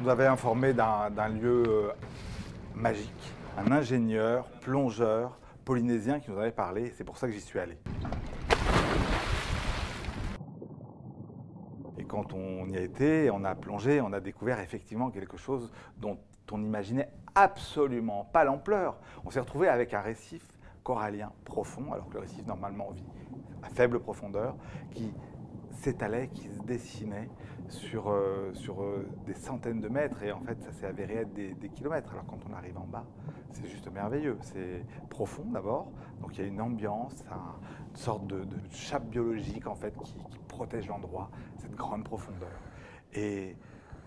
nous avait informé d'un lieu euh, magique, un ingénieur, plongeur polynésien qui nous avait parlé. C'est pour ça que j'y suis allé. Et quand on y a été, on a plongé, on a découvert effectivement quelque chose dont on n'imaginait absolument pas l'ampleur. On s'est retrouvé avec un récif corallien profond, alors que le récif normalement vit à faible profondeur, qui s'étalait, qui se dessinait sur, euh, sur euh, des centaines de mètres. Et en fait, ça s'est avéré être des, kilomètres. Alors quand on arrive en bas, c'est juste merveilleux. C'est profond d'abord, donc il y a une ambiance, une sorte de, chape biologique en fait qui, protège l'endroit, cette grande profondeur. Et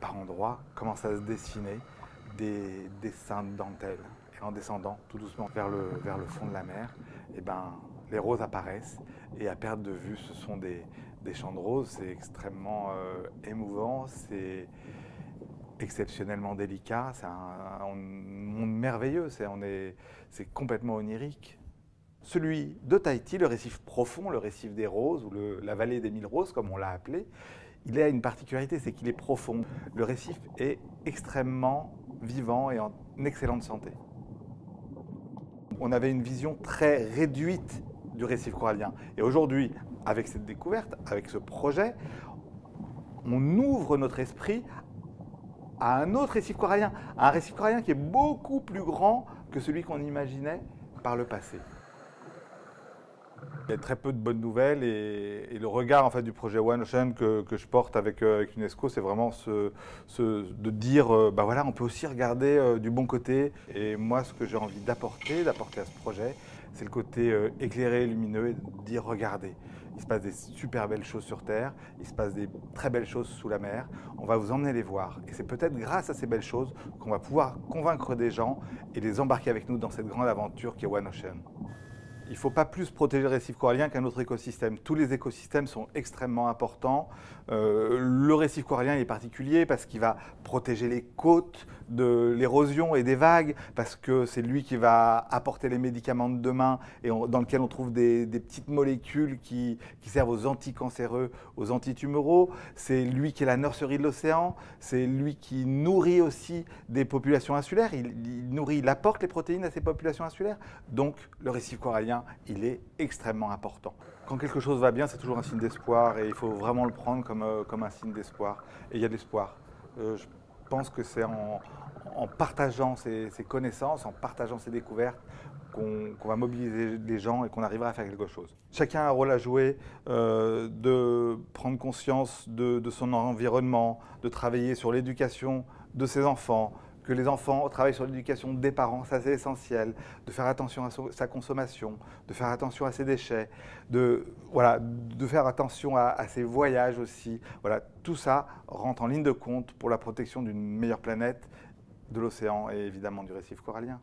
par endroits commence à se dessiner des dessins de dentelle. Et en descendant tout doucement vers le, vers le fond de la mer, et eh ben, les roses apparaissent et à perte de vue, ce sont des, des champs de roses. C'est extrêmement euh, émouvant, c'est exceptionnellement délicat, c'est un, monde merveilleux, c'est complètement onirique. Celui de Tahiti, le récif profond, le récif des roses, ou la vallée des mille roses, comme on l'a appelé, il a une particularité, c'est qu'il est profond. Le récif est extrêmement vivant et en excellente santé. On avait une vision très réduite du récif corallien. Et aujourd'hui, avec cette découverte, avec ce projet, on ouvre notre esprit à un autre récif corallien, un récif corallien qui est beaucoup plus grand que celui qu'on imaginait par le passé. Il y a très peu de bonnes nouvelles et, le regard en fait, du projet One Ocean que, je porte avec, euh, UNESCO, c'est vraiment de dire, euh, bah voilà, on peut aussi regarder euh, du bon côté. Et moi, ce que j'ai envie d'apporter, d'apporter à ce projet, c'est le côté éclairé, lumineux et dire, regardez, il se passe des super belles choses sur Terre, il se passe des très belles choses sous la mer. On va vous emmener les voir. Et c'est peut-être grâce à ces belles choses qu'on va pouvoir convaincre des gens et les embarquer avec nous dans cette grande aventure qui est One Ocean. Il ne faut pas plus protéger le récif corallien qu'un autre écosystème. Tous les écosystèmes sont extrêmement importants. Euh, le récif corallien est particulier parce qu'il va protéger les côtes de l'érosion et des vagues, parce que c'est lui qui va apporter les médicaments de demain et dans lequel on trouve des, petites molécules qui, servent aux anticancéreux, aux antitumoraux. C'est lui qui est la nurserie de l'océan. C'est lui qui nourrit aussi des populations insulaires. Il, il nourrit, il apporte les protéines à ces populations insulaires. Donc le récif corallien il est extrêmement important. Quand quelque chose va bien, c'est toujours un signe d'espoir et il faut vraiment le prendre comme, euh, comme un signe d'espoir. Et il y a de l'espoir. Euh, je pense que c'est en, partageant ces, connaissances, en partageant ces découvertes, qu'on va mobiliser les gens et qu'on arrivera à faire quelque chose. Chacun a un rôle à jouer, euh, de prendre conscience de, son environnement, de travailler sur l'éducation de ses enfants, que les enfants travaillent sur l'éducation des parents, ça c'est essentiel, de faire attention à sa consommation, de faire attention à ses déchets, de, faire attention à, ses voyages aussi. Tout ça rentre en ligne de compte pour la protection d'une meilleure planète, de l'océan et évidemment du récif corallien.